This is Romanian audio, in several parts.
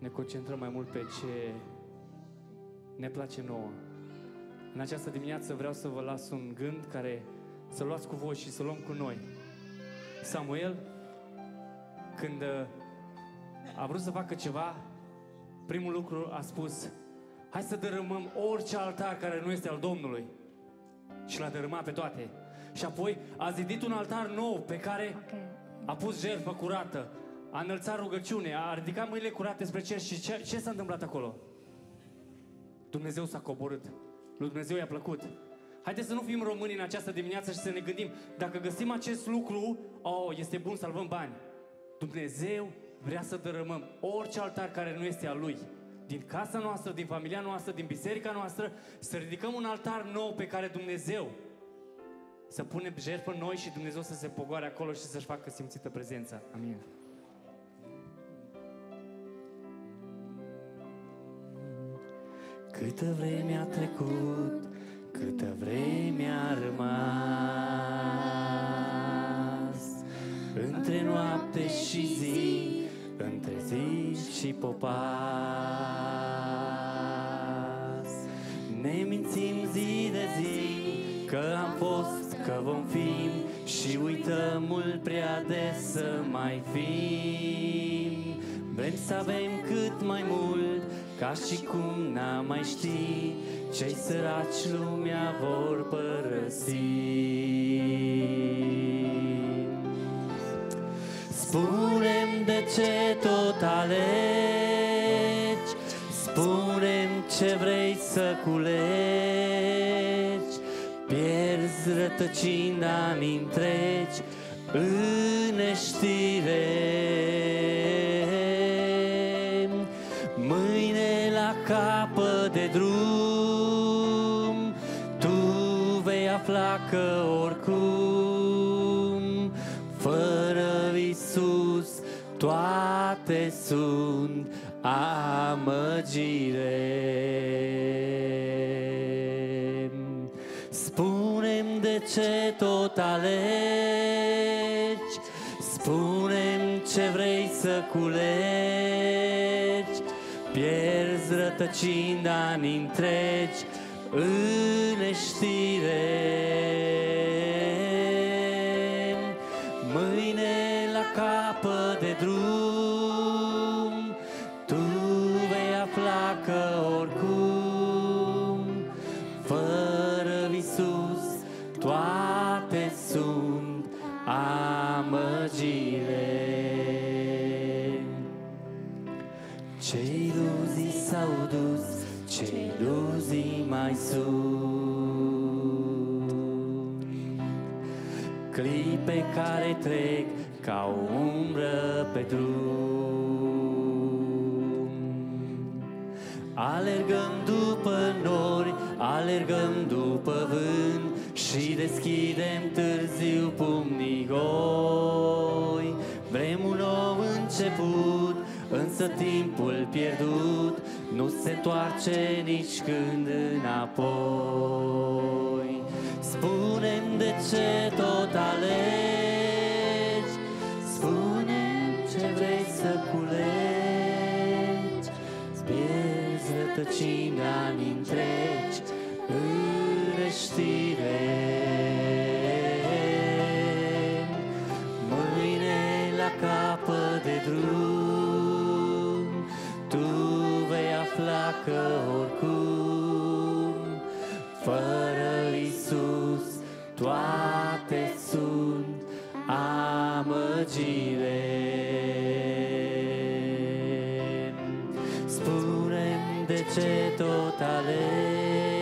ne concentrăm mai mult pe ce ne place nouă. În această dimineață vreau să vă las un gând care să luați cu voi și să luăm cu noi. Samuel, când uh, a vrut să facă ceva, primul lucru a spus, hai să dărâmăm orice altar care nu este al Domnului. Și l-a dărâmat pe toate. Și apoi a zidit un altar nou pe care a pus jertfă curată, a înălțat rugăciune, a ridicat mâinile curate spre cer și ce, ce s-a întâmplat acolo? Dumnezeu s-a coborât. Lui Dumnezeu i-a plăcut. Haideți să nu fim români în această dimineață și să ne gândim, dacă găsim acest lucru, oh, este bun, salvăm bani. Dumnezeu vrea să dărâmăm orice altar care nu este al Lui. Din casa noastră, din familia noastră, din biserica noastră, să ridicăm un altar nou pe care Dumnezeu să punem jertfă noi și Dumnezeu să se pogoare acolo și să-și facă simțită prezența. Amin. Câtă vreme a trecut, câtă vreme a rămas. Între noapte și zi, între zi și popas. Ne mințim zi de zi că am fost, că vom fi Și uităm mult prea des să mai fim. Vrem să avem cât mai mult ca și cum n-am mai ști Cei săraci lumea vor părăsi. Spunem de ce tot alegi Spunem ce vrei să culegi. Pierzi rătăcind ani întregi În neștire Mâine la capă de drum Tu vei afla că oricum Fără Isus toate sunt amăgire. Spunem de ce tot alegi Spunem ce vrei să culegi Pierzi rătăcind ani întregi în neștire Mâine la capă de drum Tu vei afla că oricum Fără Isus toate sunt amăgire ce iluzii mai sunt. Clipe care trec ca o umbră pe drum. Alergăm după nori, alergăm după vânt și deschidem târziu pumnii goi. Vrem un nou început, însă timpul pierdut nu se întoarce nici când înapoi. Spunem de ce tot alegi, spunem ce vrei să culegi, pierzi rătăcind ani întregi în neștire. Afla că oricum Fără Isus toate sunt amăgire. Spunem de ce tot alegi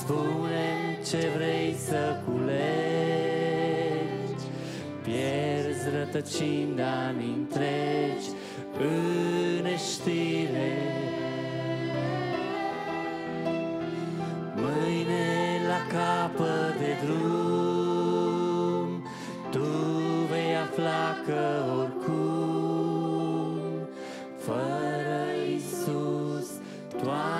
Spunem ce vrei să culegi. Pierzi rătăcind ani întregi în neștire facă oricum, fără Isus, toate.